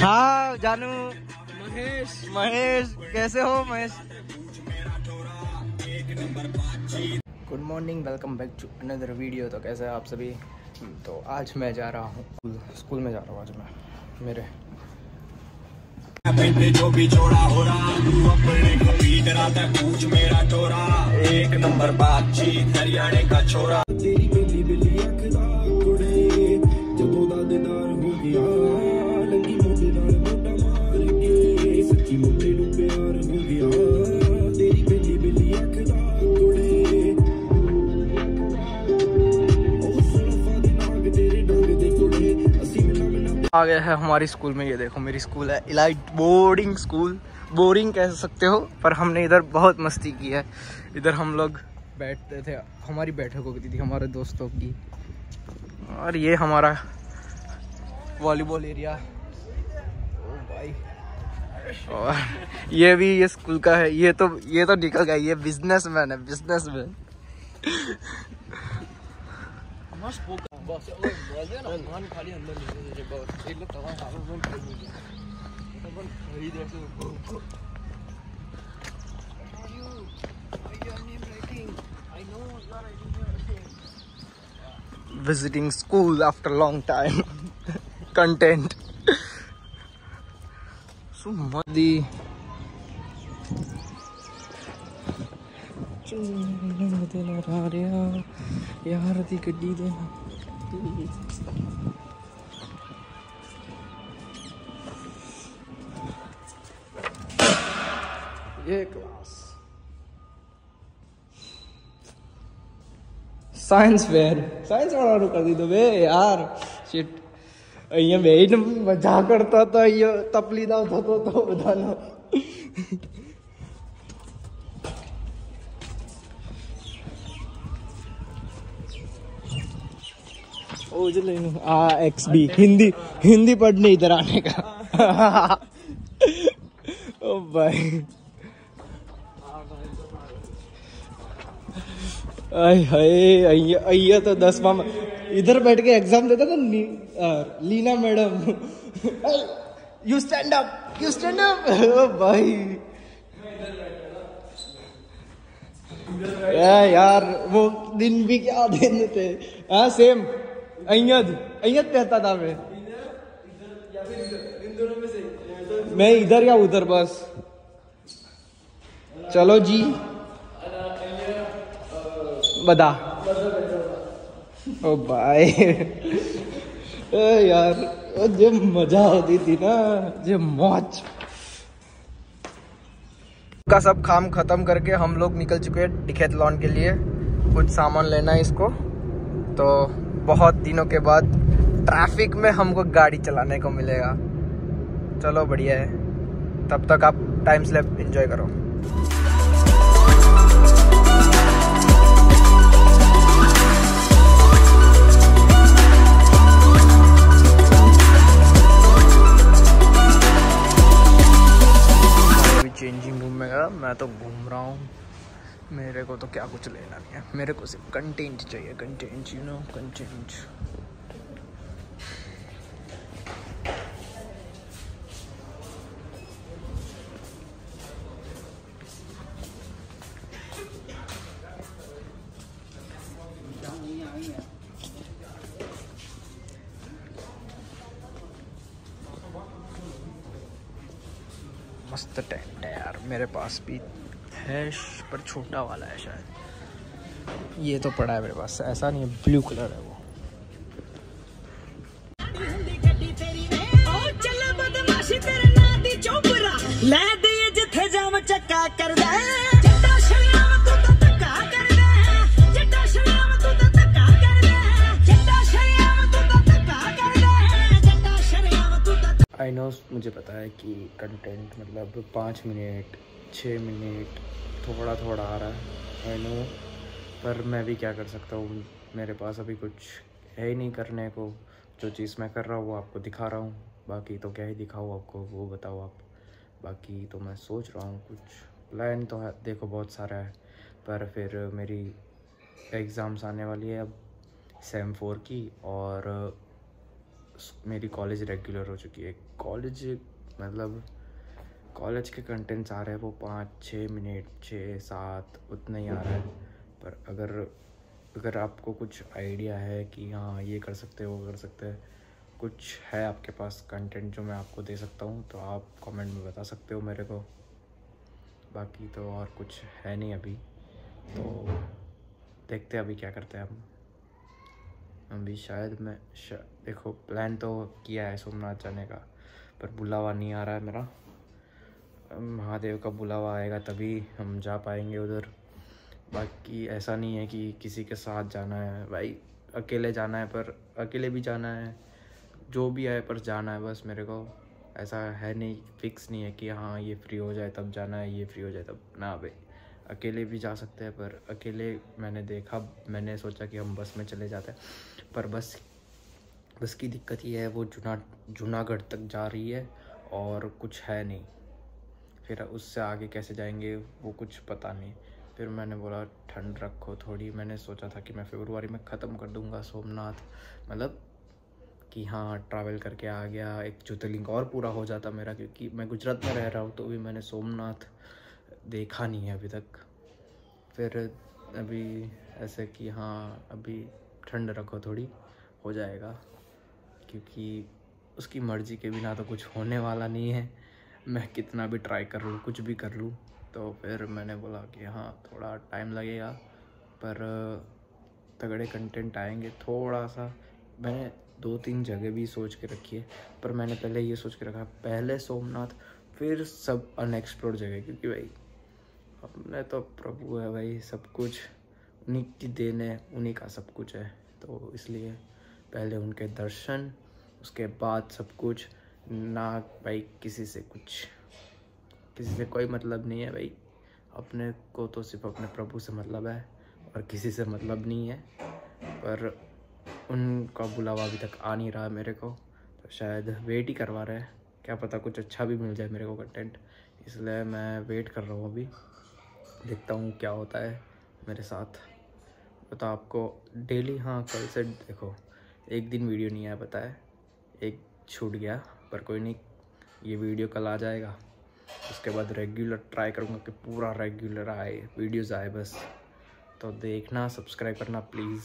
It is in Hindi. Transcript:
हाँ जानू। महेश। महेश कैसे हो Mahesh? Good morning welcome back to another video तो कैसे हैं आप सभी? तो आज मैं जा रहा हूँ स्कूल में जा रहा हूँ आज मैं मेरे पिंड जो भी छोड़ा हो रहा, तू अपने को पीट रहा था पूछ मेरा चोरा। एक नंबर बातचीत, हरियाणा का छोरा आ गया है हमारी स्कूल में। ये देखो, मेरी स्कूल है। इलाइट बोर्डिंग स्कूल बोरिंग कह सकते हो, पर हमने इधर बहुत मस्ती की है। इधर हम लोग बैठते थे। हमारी बैठक होती थी हमारे दोस्तों की। और ये हमारा वॉलीबॉल एरिया ओ भाई। और ये भी ये स्कूल का है। ये तो ये तो निकल गया। ये बिजनेसमैन है businessman a Visiting school after long time. Content. so much. The यार दी गड्डी दे ये क्लास સાયન્સ ફેર સાયન્સ વાળાનું કરી દીધું બે યાર શીટ અહીંયા બેહીને મજા કરતા હતા અહીંયા તપલી દાવ થતો હતો બધાનો आ, एक्स बी हिंदी हिंदी पढ़ने इधर आने का ओ भाई अय तो दसवा इधर बैठ के एग्ज़ाम देता था Leena madam you stand up you stand up भाई या यार वो दिन भी क्या दिन थे हाँ सेम अयद अयद कहता था मैं। मैं इधर या उधर बस। चलो जी। बता। ओ बाय यार जो मज़ा होती थी ना, जो मौज। का सब काम खत्म करके हम लोग निकल चुके हैं डिखेत लॉन के लिए। कुछ सामान लेना है इसको। तो बहुत दिनों के बाद ट्रैफ़िक में हमको गाड़ी चलाने को मिलेगा। चलो बढ़िया है। तब तक आप टाइम स्लैप एंजॉय करो। चेंजिंग रूम में मैं तो घूम रहा हूँ। मेरे को तो क्या कुछ लेना नहीं है। मेरे को सिर्फ़ कंटेंट चाहिए कंटेंट यू नो कंटेंट मस्त टेंट है यार, मेरे पास भी है पर छोटा वाला है शायद। ये तो पड़ा है मेरे पास ऐसा नहीं है ब्लू कलर है वो। आई नो मुझे पता है कि कंटेंट मतलब पाँच मिनट छः मिनट थोड़ा थोड़ा आ रहा है। आई नो पर मैं भी क्या कर सकता हूँ? मेरे पास अभी कुछ है ही नहीं करने को। जो चीज़ मैं कर रहा हूँ, वो आपको दिखा रहा हूँ। बाकी तो क्या ही दिखाऊँ आपको, वो बताओ आप। बाकी तो मैं सोच रहा हूँ कुछ। प्लान तो है, देखो बहुत सारा है। पर फिर मेरी एग्ज़ाम्स आने वाली है अब सेम फोर की और मेरी कॉलेज रेगुलर हो चुकी है। कॉलेज मतलब कॉलेज के कंटेंट्स आ रहे हैं वो पाँच छः मिनट छः सात उतना ही आ रहा है। पर अगर अगर आपको कुछ आइडिया है कि हाँ ये कर सकते हो वो कर सकते हैं कुछ है आपके पास कंटेंट जो मैं आपको दे सकता हूँ तो आप कमेंट में बता सकते हो मेरे को। बाकी तो और कुछ है नहीं अभी। तो देखते हैं अभी क्या करते हैं हम। अभी शायद मैं शा, देखो प्लान तो किया है सोमनाथ जाने का पर बुलावा नहीं आ रहा है मेरा। महादेव का बुलावा आएगा तभी हम जा पाएँगे उधर। बाकी ऐसा नहीं है कि किसी के साथ जाना है। भाई, अकेले जाना है पर अकेले भी जाना है। जो भी आए पर जाना है बस मेरे को। ऐसा है नहीं फिक्स नहीं है कि हाँ ये फ्री हो जाए तब जाना है, ये फ्री हो जाए तब। ना भाई, अकेले भी जा सकते हैं पर अकेले मैंने देखा, मैंने सोचा कि हम बस में चले जाते हैं। पर बस बस की दिक्कत ये है, वो जूना, जूनागढ़ तक जा रही है और कुछ है नहीं। फिर उससे आगे कैसे जाएँगे, वो कुछ पता नहीं। फिर मैंने बोला, ठंड रखो थोड़ी। मैंने सोचा था कि मैं फेब्रुआरी में ख़त्म कर दूँगा सोमनाथ। मतलब कि हाँ ट्रैवल करके आ गया। एक ज्योतिर्लिंग और पूरा हो जाता मेरा, क्योंकि मैं गुजरात में रह रहा हूँ तो भी मैंने सोमनाथ देखा नहीं है अभी तक। फिर अभी ऐसे कि हाँ अभी ठंड रखो थोड़ी, हो जाएगा। क्योंकि उसकी मर्ज़ी के बिना तो कुछ होने वाला नहीं है। मैं कितना भी ट्राई कर लूँ, कुछ भी कर लूँ तो फिर मैंने बोला कि हाँ थोड़ा टाइम लगेगा, पर तगड़े कंटेंट आएँगे थोड़ा सा। मैंने दो तीन जगह भी सोच के रखी है, पर मैंने पहले ये सोच के रखा, पहले सोमनाथ, फिर सब अनएक्सप्लोर जगह, क्योंकि भाई अपने तो प्रभु है भाई, सब कुछ, उन्हीं की देन है, उन्हीं का सब कुछ है। तो इसलिए पहले उनके दर्शन, उसके बाद सब कुछ ना भाई किसी से कुछ। किसी से कोई मतलब नहीं है भाई। अपने को तो सिर्फ़ अपने प्रभु से मतलब है और किसी से मतलब नहीं है। पर उनका बुलावा अभी तक आ नहीं रहा मेरे को। तो शायद वेट ही करवा रहे हैं। क्या पता कुछ अच्छा भी मिल जाए मेरे को कंटेंट इसलिए मैं वेट कर रहा हूँ अभी। देखता हूँ क्या होता है मेरे साथ। बता आपको डेली हाँ कल से देखो। एक दिन वीडियो नहीं आया, पता है? एक छूट गया। पर कोई नहीं, ये वीडियो कल आ जाएगा। उसके बाद रेगुलर ट्राई करूँगा कि पूरा रेगुलर आए वीडियोज़ आए बस। तो देखना सब्सक्राइब करना प्लीज़